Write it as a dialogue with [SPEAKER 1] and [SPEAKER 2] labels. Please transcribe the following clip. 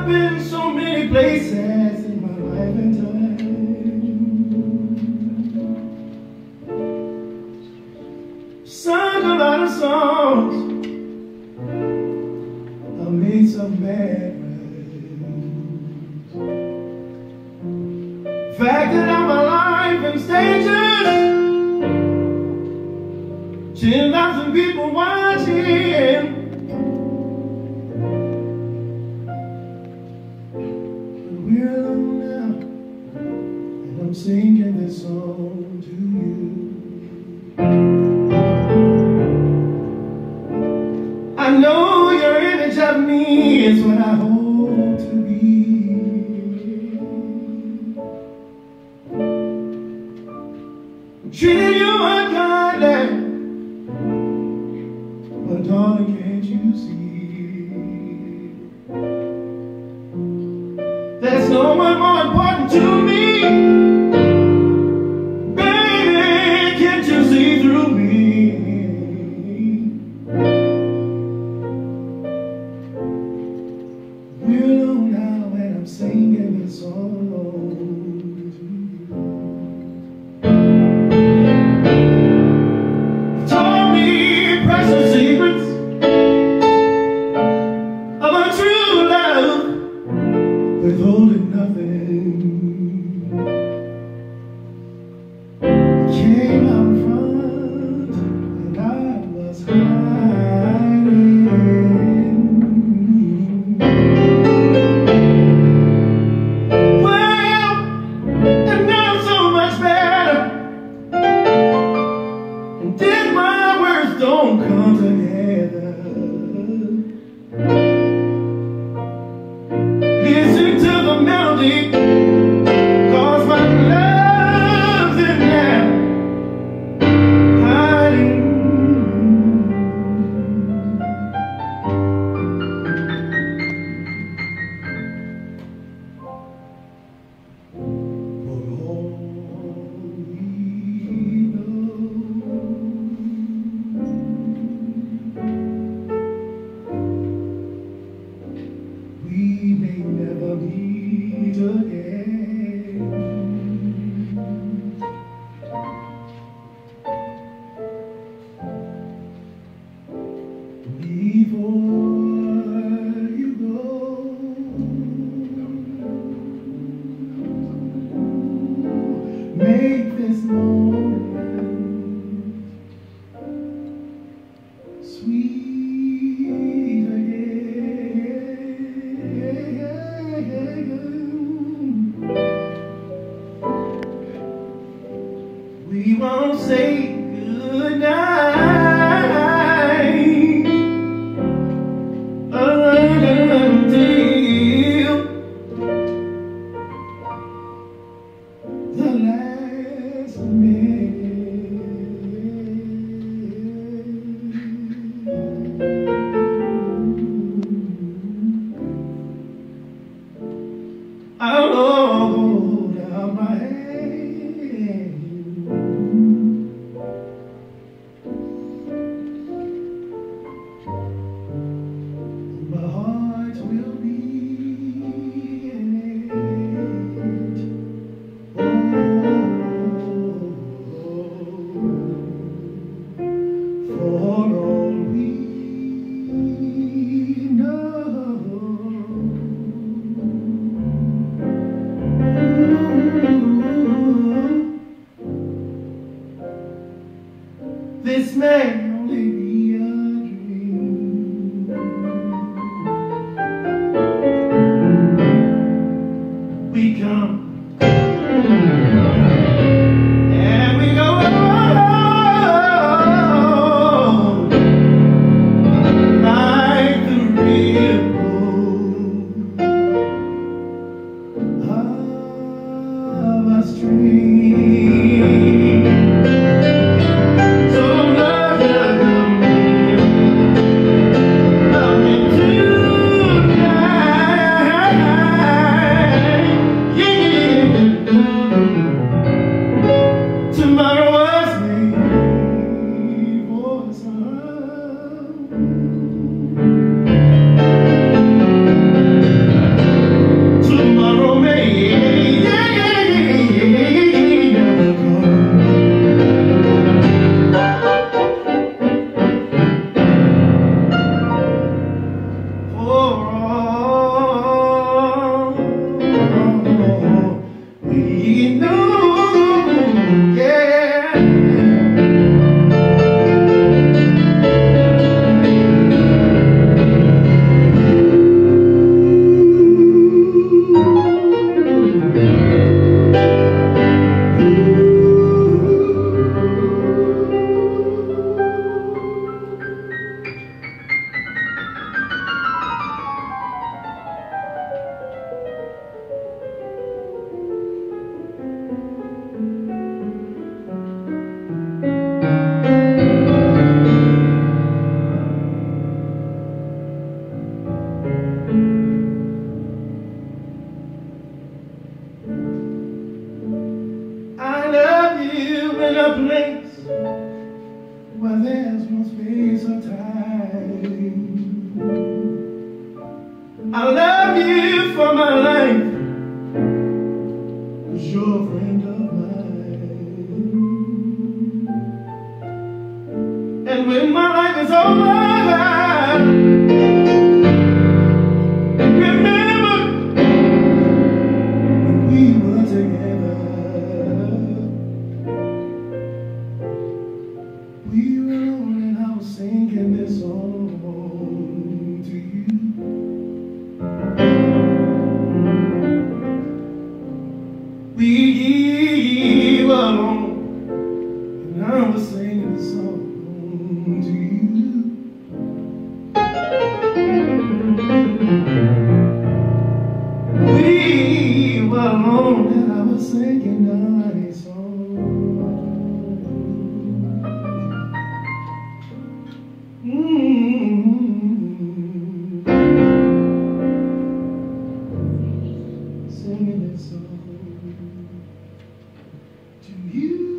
[SPEAKER 1] I've been so many places in my life and time. Sung a lot of songs. I made some bad friends. Fact that I'm alive in stages. Ten thousand people watching. I know your image of me is what I hope to be. Treating you unkindly, but darling, can't you see? There's no one more important to me. I don't know. name. in a place where there's no space or time. I love you for my life. Cause you're a friend of mine. And when my life is over. We were alone, and I was singing this song. to You.